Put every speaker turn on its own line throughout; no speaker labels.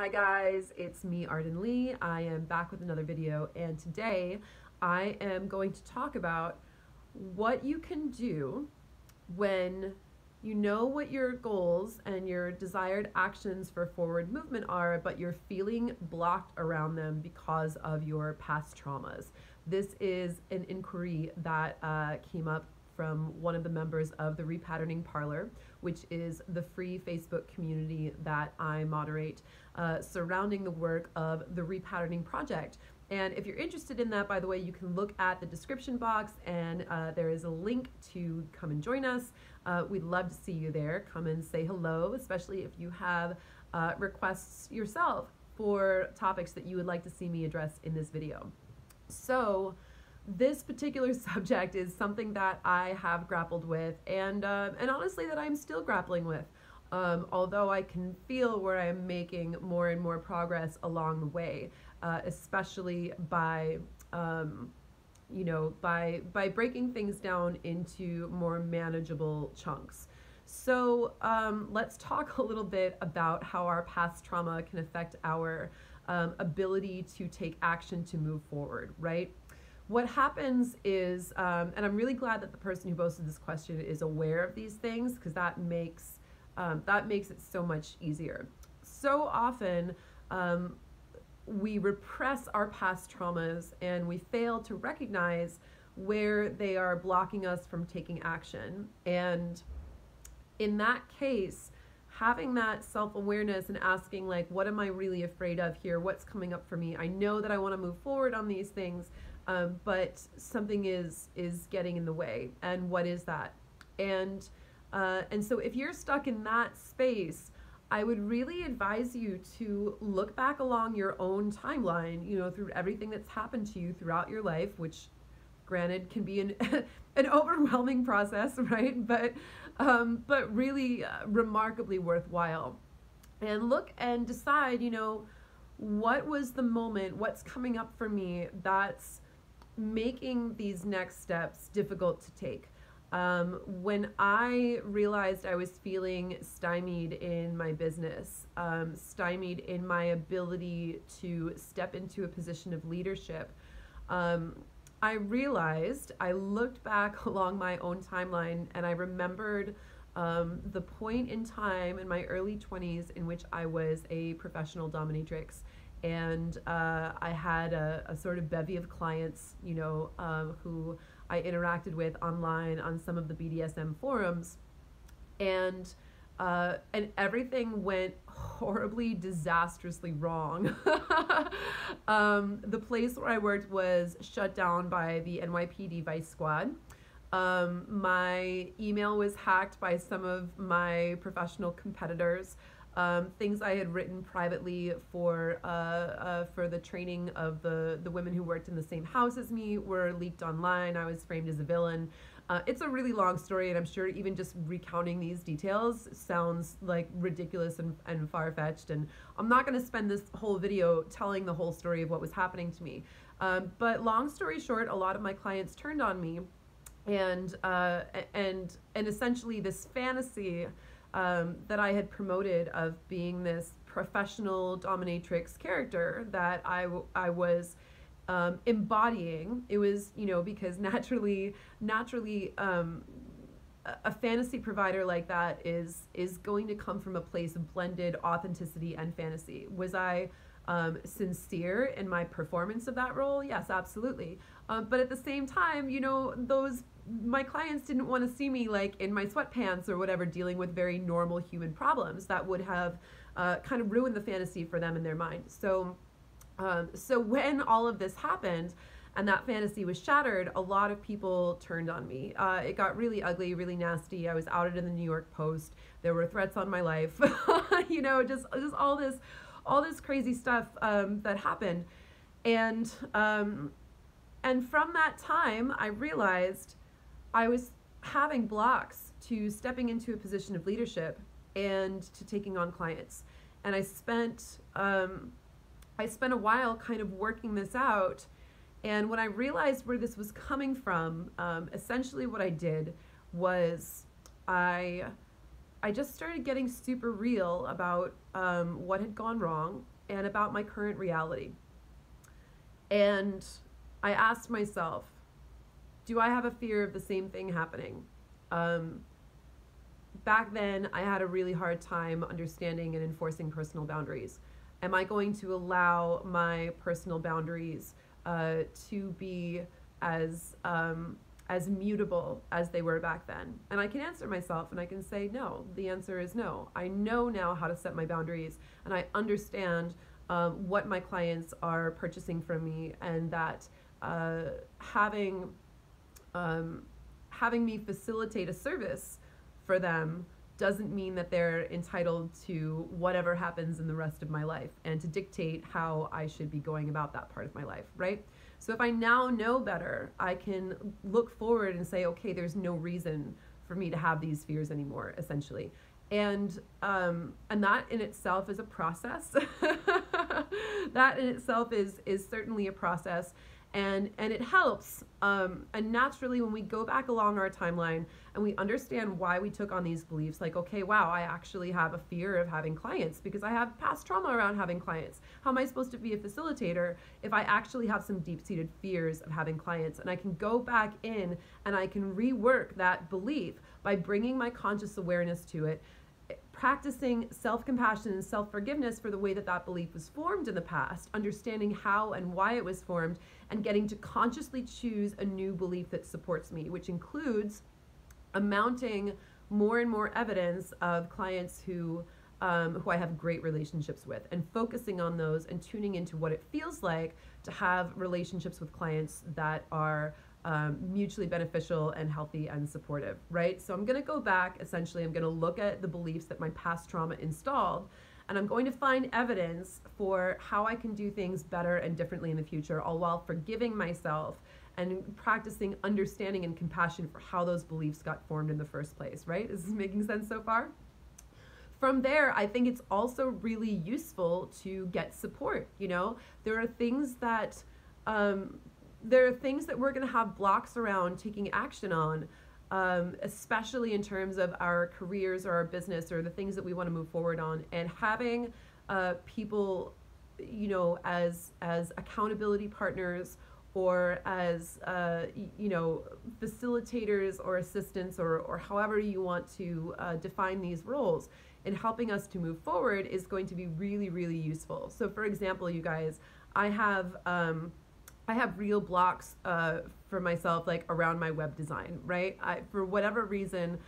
Hi guys, it's me Arden Leigh. I am back with another video and today I am going to talk about what you can do when you know what your goals and your desired actions for forward movement are, but you're feeling blocked around them because of your past traumas. This is an inquiry that uh, came up from one of the members of the Repatterning Parlor, which is the free Facebook community that I moderate uh, surrounding the work of the Repatterning Project. And if you're interested in that, by the way, you can look at the description box and uh, there is a link to come and join us. Uh, we'd love to see you there. Come and say hello, especially if you have uh, requests yourself for topics that you would like to see me address in this video. So, this particular subject is something that I have grappled with and, uh, and honestly that I'm still grappling with. Um, although I can feel where I'm making more and more progress along the way, uh, especially by, um, you know, by, by breaking things down into more manageable chunks. So um, let's talk a little bit about how our past trauma can affect our um, ability to take action to move forward, right? What happens is, um, and I'm really glad that the person who posted this question is aware of these things because that makes um, that makes it so much easier. So often um, we repress our past traumas and we fail to recognize where they are blocking us from taking action. And in that case, having that self awareness and asking, like, what am I really afraid of here? What's coming up for me? I know that I want to move forward on these things um, but something is is getting in the way and what is that? And uh, and so if you're stuck in that space i would really advise you to look back along your own timeline you know through everything that's happened to you throughout your life which granted can be an an overwhelming process right? But um, but really uh, remarkably worthwhile. And look and decide you know what was the moment what's coming up for me that's making these next steps difficult to take. Um, when I realized I was feeling stymied in my business, um, stymied in my ability to step into a position of leadership, um, I realized, I looked back along my own timeline and I remembered um, the point in time in my early 20s in which I was a professional dominatrix and uh, I had a, a, sort of bevy of clients, you know, um, who I interacted with online on some of the BDSM forums, and uh, and everything went horribly, disastrously wrong. um, the place where I worked was shut down by the NYPD Vice Squad. Um, my email was hacked by some of my professional competitors um, things I had written privately for uh, uh, for the training of the the women who worked in the same house as me were leaked online. I was framed as a villain. Uh, it's a really long story, and I'm sure even just recounting these details sounds like ridiculous and, and far fetched. And I'm not going to spend this whole video telling the whole story of what was happening to me. Um, but long story short, a lot of my clients turned on me, and uh, and and essentially this fantasy um, that I had promoted of being this professional dominatrix character that I, I was um, embodying. It was, you know, because naturally, naturally, um, a fantasy provider like that is is going to come from a place of blended authenticity and fantasy. Was I um, sincere in my performance of that role? Yes, absolutely. Um, but at the same time, you know, those my clients didn't want to see me like in my sweatpants or whatever dealing with very normal human problems that would have uh, kind of ruined the fantasy for them in their mind. So um, so when all of this happened and that fantasy was shattered a lot of people turned on me. Uh, it got really ugly really nasty. I was outed in the new york post. There were threats on my life. You know just just all this all this crazy stuff um, that happened and um, and from that time i realized I was having blocks to stepping into a position of leadership and to taking on clients. And I spent um, I spent a while kind of working this out. And when I realized where this was coming from, um, essentially what I did was I I just started getting super real about um, what had gone wrong and about my current reality. And I asked myself, do I have a fear of the same thing happening? Um, back then, I had a really hard time understanding and enforcing personal boundaries. Am I going to allow my personal boundaries uh, to be as um, as mutable as they were back then? And I can answer myself and I can say no. The answer is no. I know now how to set my boundaries and I understand um, what my clients are purchasing from me and that uh, having um, having me facilitate a service for them doesn't mean that they're entitled to whatever happens in the rest of my life and to dictate how I should be going about that part of my life, right? So if I now know better, I can look forward and say, okay, there's no reason for me to have these fears anymore, essentially. And um, and that in itself is a process. that in itself is is certainly a process and and it helps um, and naturally when we go back along our timeline and we understand why we took on these beliefs like okay wow i actually have a fear of having clients because i have past trauma around having clients. How am i supposed to be a facilitator if i actually have some deep-seated fears of having clients? And i can go back in and i can rework that belief by bringing my conscious awareness to it practicing self compassion and self forgiveness for the way that that belief was formed in the past, understanding how and why it was formed, and getting to consciously choose a new belief that supports me, which includes amounting more and more evidence of clients who. Um, who I have great relationships with, and focusing on those and tuning into what it feels like to have relationships with clients that are um, mutually beneficial and healthy and supportive, right? So I'm going to go back, essentially, I'm going to look at the beliefs that my past trauma installed, and I'm going to find evidence for how I can do things better and differently in the future, all while forgiving myself and practicing understanding and compassion for how those beliefs got formed in the first place, right? Is this making sense so far? From there, I think it's also really useful to get support. You know, there are things that um, there are things that we're going to have blocks around taking action on, um, especially in terms of our careers or our business or the things that we want to move forward on. And having uh, people, you know, as as accountability partners or as uh, you know facilitators or assistants or or however you want to uh, define these roles in helping us to move forward is going to be really really useful. So, for example, you guys, I have. Um, I have real blocks uh, for myself, like around my web design, right? I, for whatever reason,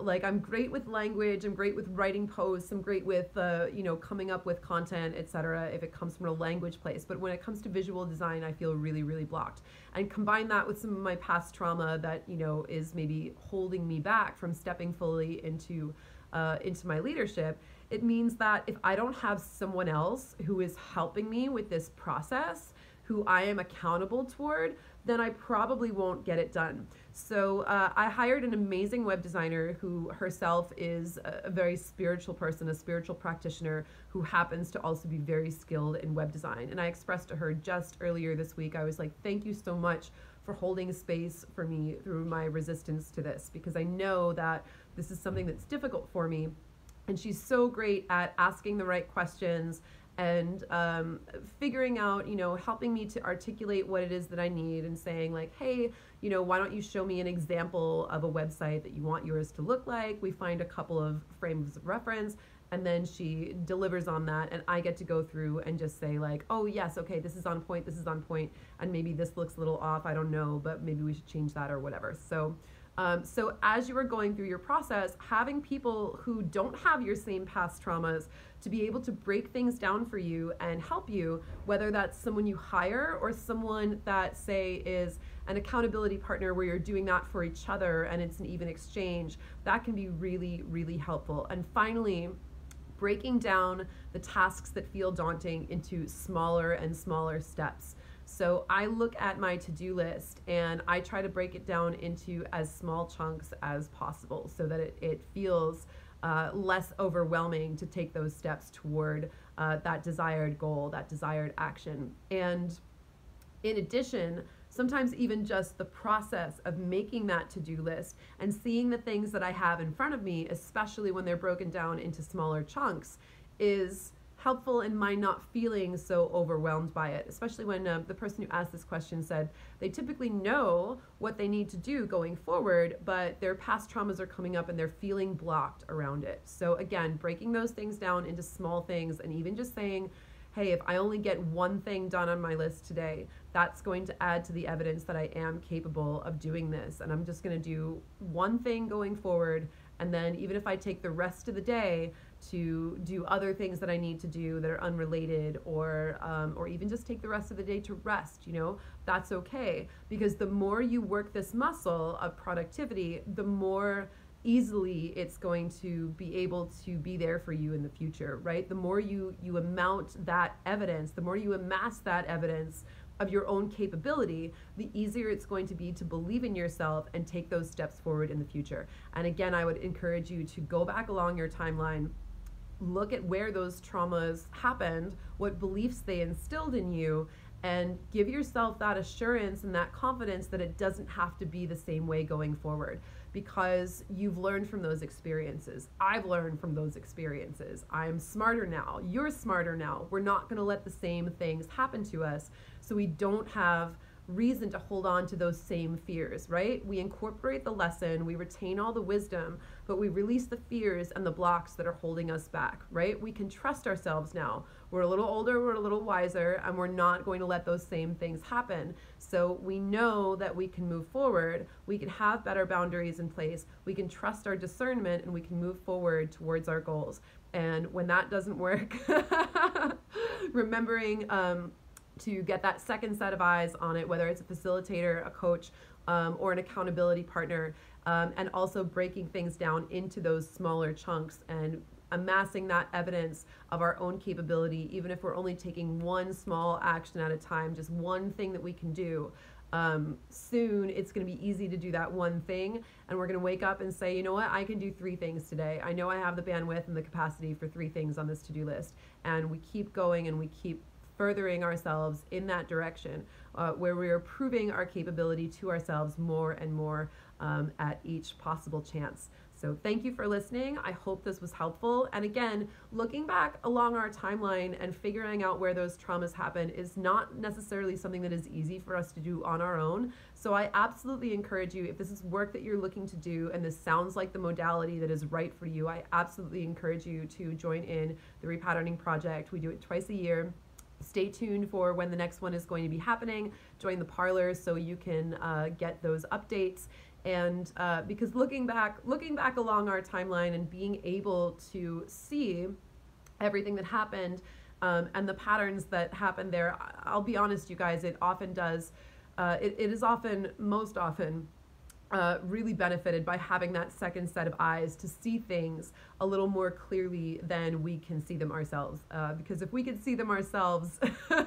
like I'm great with language, I'm great with writing posts, I'm great with, uh, you know, coming up with content, etc. if it comes from a language place. But when it comes to visual design, I feel really, really blocked. And combine that with some of my past trauma that, you know, is maybe holding me back from stepping fully into, uh, into my leadership. It means that if I don't have someone else who is helping me with this process, who I am accountable toward, then I probably won't get it done. So uh, I hired an amazing web designer who herself is a, very spiritual person, a spiritual practitioner who happens to also be very skilled in web design. And I expressed to her just earlier this week, I was like, thank you so much for holding space for me through my resistance to this because I know that this is something that's difficult for me. And she's so great at asking the right questions and um, figuring out, you know, helping me to articulate what it is that I need and saying, like, hey, you know, why don't you show me an example of a website that you want yours to look like? We find a couple of frames of reference. And then she delivers on that, and I get to go through and just say, like, oh, yes, okay, this is on point, this is on point, and maybe this looks a little off, I don't know, but maybe we should change that or whatever. So, um, so as you are going through your process, having people who don't have your same past traumas to be able to break things down for you and help you, whether that's someone you hire or someone that say is an accountability partner where you're doing that for each other and it's an even exchange, that can be really, really helpful. And finally, breaking down the tasks that feel daunting into smaller and smaller steps. So I look at my to do list and I try to break it down into as small chunks as possible so that it, it feels uh, less overwhelming to take those steps toward uh, that desired goal, that desired action. And in addition, sometimes even just the process of making that to do list and seeing the things that I have in front of me, especially when they're broken down into smaller chunks, is helpful in my not feeling so overwhelmed by it, especially when uh, the person who asked this question said they typically know what they need to do going forward, but their past traumas are coming up and they're feeling blocked around it. So, again, breaking those things down into small things and even just saying, hey, if I only get one thing done on my list today, that's going to add to the evidence that I am capable of doing this. And I'm just going to do one thing going forward. And then, even if I take the rest of the day to do other things that I need to do that are unrelated, or um, or even just take the rest of the day to rest, you know, that's okay. Because the more you work this muscle of productivity, the more easily it's going to be able to be there for you in the future right the more you you amount that evidence the more you amass that evidence of your own capability the easier it's going to be to believe in yourself and take those steps forward in the future and again i would encourage you to go back along your timeline look at where those traumas happened what beliefs they instilled in you and give yourself that assurance and that confidence that it doesn't have to be the same way going forward because you've learned from those experiences. I've learned from those experiences. I'm smarter now. You're smarter now. We're not going to let the same things happen to us so we don't have reason to hold on to those same fears, right? We incorporate the lesson, we retain all the wisdom, but we release the fears and the blocks that are holding us back, right? We can trust ourselves now. We're a little older, we're a little wiser, and we're not going to let those same things happen. So we know that we can move forward, we can have better boundaries in place, we can trust our discernment, and we can move forward towards our goals. And when that doesn't work, remembering, um, to get that second set of eyes on it, whether it's a facilitator, a coach, um, or an accountability partner, um, and also breaking things down into those smaller chunks and amassing that evidence of our own capability, even if we're only taking one small action at a time, just one thing that we can do. Um, soon it's going to be easy to do that one thing, and we're going to wake up and say, you know what, I can do three things today. I know I have the bandwidth and the capacity for three things on this to do list. And we keep going and we keep furthering ourselves in that direction uh, where we are proving our capability to ourselves more and more um, at each possible chance. So, thank you for listening. I hope this was helpful. And again, looking back along our timeline and figuring out where those traumas happen is not necessarily something that is easy for us to do on our own. So, I absolutely encourage you, if this is work that you're looking to do and this sounds like the modality that is right for you, I absolutely encourage you to join in the Repatterning Project. We do it twice a year stay tuned for when the next one is going to be happening. Join the parlor so you can uh, get those updates. And uh, because looking back, looking back along our timeline and being able to see everything that happened um, and the patterns that happened there, I'll be honest, you guys, it often does. Uh, it, it is often, most often, uh, really benefited by having that second set of eyes to see things a little more clearly than we can see them ourselves. Uh, because if we could see them ourselves,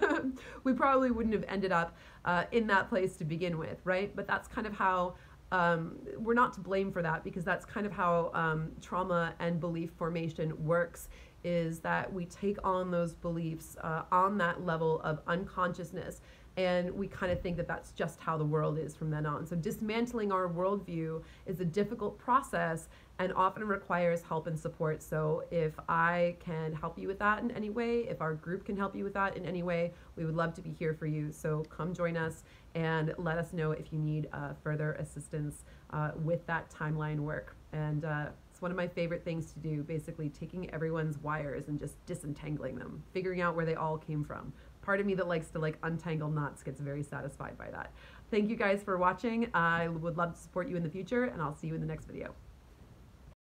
we probably wouldn't have ended up uh, in that place to begin with, right? But that's kind of how. Um, we're not to blame for that because that's kind of how um, trauma and belief formation works is that we take on those beliefs uh, on that level of unconsciousness and we kind of think that that's just how the world is from then on. So dismantling our worldview is a difficult process and often requires help and support. So if I can help you with that in any way, if our group can help you with that in any way, we would love to be here for you. So come join us and let us know if you need uh, further assistance uh, with that timeline work. And uh, it's one of my favorite things to do, basically taking everyone's wires and just disentangling them, figuring out where they all came from part of me that likes to like untangle knots gets very satisfied by that. Thank you guys for watching. I would love to support you in the future and I'll see you in the next video.